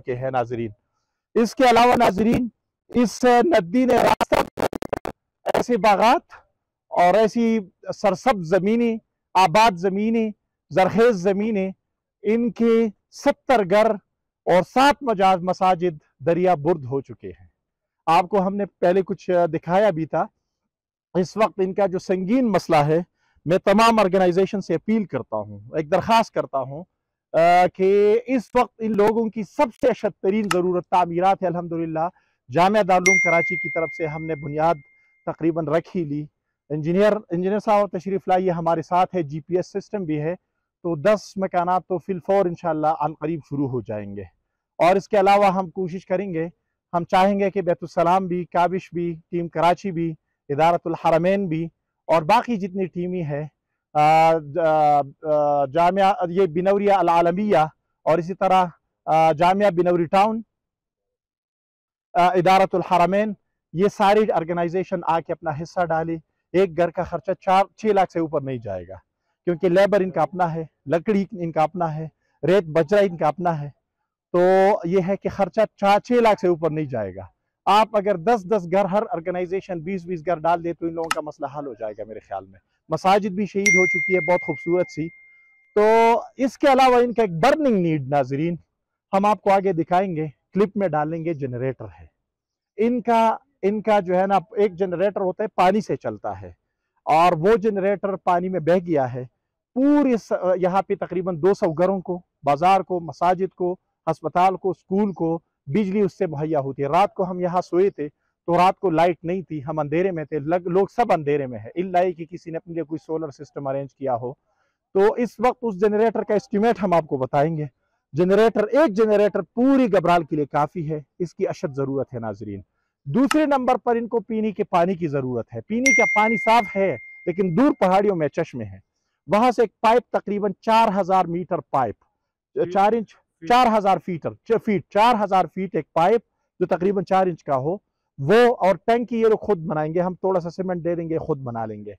चुके हैं नाजरीन। इसके अलावा नाजरीन इस नदी ने रास्ता ऐसे बागात और ऐसी सरसब ज़मीनें, आबाद ज़मीनें, जरखेज ज़मीनें, इनके सत्तर घर और सात मजाज मसाजिद दरिया बुर्द हो चुके हैं। आपको हमने पहले कुछ दिखाया भी था। इस वक्त इनका जो संगीन मसला है, मैं तमाम ऑर्गेनाइजेशन से अपील करता हूँ, एक दरख्वास्त करता हूँ कि इस वक्त इन लोगों की सबसे अशद तरीन ज़रूरत तमीरत है अलहमदिल्ला जाम दारूम कराची की तरफ़ से हमने बुनियाद तकरीबन रख ही ली। इंजीनियर इंजीनियर साहब, तशरीफ़ लाइए, हमारे साथ है जी पी एस सिस्टम भी है। तो दस मकान तो फिलफौर इन करीब शुरू हो जाएँगे। और इसके अलावा हम कोशिश करेंगे, हम चाहेंगे कि बैतुलसलाम भी, काबिश भी, टीम कराची भी, इदारतुल हरमैन भी, और बाकी जितनी टीमें हैं जामिया, ये बिनौरिया अलमिया और इसी तरह जामिया बिनौरी टाउन इदारतुल हरमैन, ये सारी ऑर्गेनाइजेशन आके अपना हिस्सा डाले। एक घर का खर्चा चार छः लाख से ऊपर नहीं जाएगा, क्योंकि लेबर इनका अपना है, लकड़ी इनका अपना है, रेत, बजरा इनका अपना है। तो ये है कि खर्चा चार छः लाख से ऊपर नहीं जाएगा। आप अगर 10-10 घर हर ऑर्गेनाइजेशन 20-20 घर डाल दे तो इन लोगों का मसला हल हो जाएगा मेरे ख्याल में। मसाजिद भी शहीद हो चुकी है, बहुत खूबसूरत सी। तो इसके अलावा इनका एक बर्निंग नीड नाजरीन, हम आपको आगे दिखाएँगे क्लिप में डालेंगे जनरेटर है। इनका इनका जो है ना, एक जनरेटर होता है, पानी से चलता है। और वो जनरेटर पानी में बह गया है। पूरे यहाँ पे तकरीबन 200 घरों को, बाज़ार को, मसाजिद को, अस्पताल को, स्कूल को बिजली उससे मुहैया होती है। रात को हम यहाँ सोए थे तो रात को लाइट नहीं थी हम अंधेरे में थे। लग, लोग सब अंधेरे में है। इल्ला कि किसी ने अपने लिए कोई सोलर सिस्टम अरेंज किया हो। तो इस वक्त उस जनरेटर का एस्टिमेट हम आपको बताएँगे। जनरेटर एक जनरेटर पूरी घबराल के लिए काफ़ी है। इसकी अशद ज़रूरत है नाजरीन। दूसरे नंबर पर इनको पीने के पानी की ज़रूरत है। पीने का पानी साफ़ है लेकिन दूर पहाड़ियों में चश्मे हैं। वहाँ से एक पाइप तकरीबन चार हज़ार मीटर पाइप चार इंच चार हज़ार फीटर फीट चार हज़ार फीट एक पाइप जो तकरीबन चार इंच का हो, वो और टैंकी ये लोग खुद बनाएँगे। हम थोड़ा सा सीमेंट दे देंगे, खुद बना लेंगे।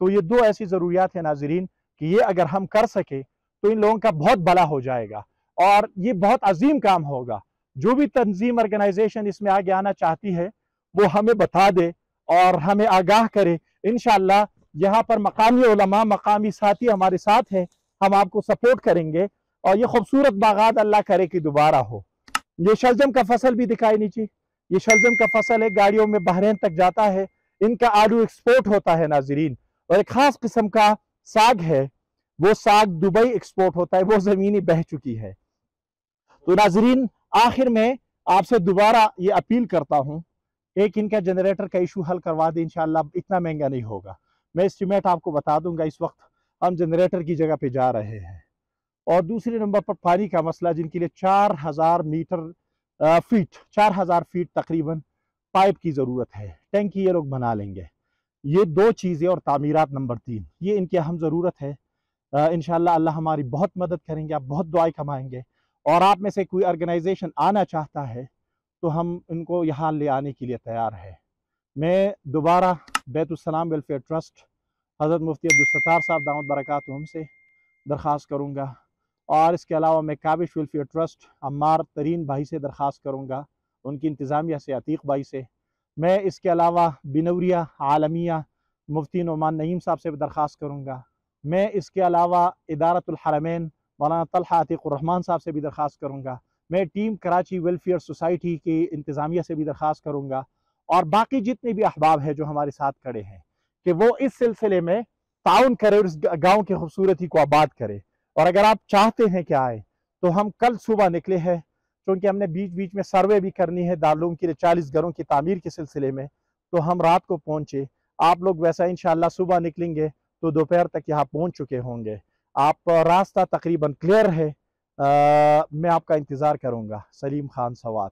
तो ये दो ऐसी ज़रूरियात है नाजरीन कि ये अगर हम कर सके तो इन लोगों का बहुत भला हो जाएगा और ये बहुत अजीम काम होगा। जो भी तंजीम ऑर्गेनाइजेशन इसमें आगे आना चाहती है, वो हमें बता दे और हमें आगाह करे। इनशाला यहाँ पर मकामी मकामी साथी हमारे साथ हैं। हम आपको सपोर्ट करेंगे और ये खूबसूरत बागात अल्लाह करे कि दोबारा हो ये शलजम का फ़सल भी दिखाई नीचे ये शलजम का फ़सल है गाड़ियों में बहरेन तक जाता है इनका आलू एक्सपोर्ट होता है नाजरीन और एक खास किस्म का साग है वो साग दुबई एक्सपोर्ट होता है वो जमीनी बह चुकी है तो नाजरीन आखिर में आपसे दोबारा ये अपील करता हूँ एक इनका जनरेटर का इशू हल करवा दे इंशाल्लाह इतना महँगा नहीं होगा मैं एस्टिमेट आपको बता दूँगा इस वक्त हम जनरेटर की जगह पे जा रहे हैं और दूसरे नंबर पर पानी का मसला, जिनके लिए चार हज़ार मीटर फीट, चार हज़ार फीट तकरीबन पाइप की ज़रूरत है। टैंकी ये लोग बना लेंगे। ये दो चीज़ें और तामीरात नंबर तीन। ये इनकी अहम ज़रूरत है। इन अल्लाह हमारी बहुत मदद करेंगे, आप बहुत दुआई कमाएँगे। और आप में से कोई ऑर्गेनाइजेशन आना चाहता है तो हम इनको यहाँ ले आने के लिए तैयार है। मैं दोबारा बैतुलसलाम वेलफेयर ट्रस्ट, हज़रत मुफ्ती अब्दुलसतार साहब दामद बरकत हमसे दरख्वास्त करूँगा। और इसके अलावा मैं काबिश वेलफेयर ट्रस्ट अम्मार तरीन भाई से दरख्वास्त करूँगा, उनकी इंतज़ामिया से, अतीक भाई से। मैं इसके अलावा बिनौरिया, आलमिया, मुफ्ती नुमान नईम साहब से भी दरख्वास्त करूँगा। मैं इसके अलावा इदारतुलहरमैन मौलाना तलहा अतीक़ुररहमान साहब से भी दरख्वास्त करूँगा। मैं टीम कराची वेलफेयर सोसाइटी की इंतज़ामिया से भी दरख्वास्त करूँगा। और बाकी जितने भी अहबाब हैं जो हमारे साथ खड़े हैं, कि वो इस सिलसिले में ताउन करे और इस गाँव की खूबसूरती को आबाद करे। और अगर आप चाहते हैं कि आए तो हम कल सुबह निकले हैं क्योंकि हमने बीच बीच में सर्वे भी करनी है दारूम के लिए चालीस घरों की तामीर के सिलसिले में तो हम रात को पहुंचे आप लोग वैसा इंशाल्लाह सुबह निकलेंगे तो दोपहर तक यहाँ पहुंच चुके होंगे आप रास्ता तकरीबन क्लियर है आ, मैं आपका इंतज़ार करूँगा सलीम खान सवात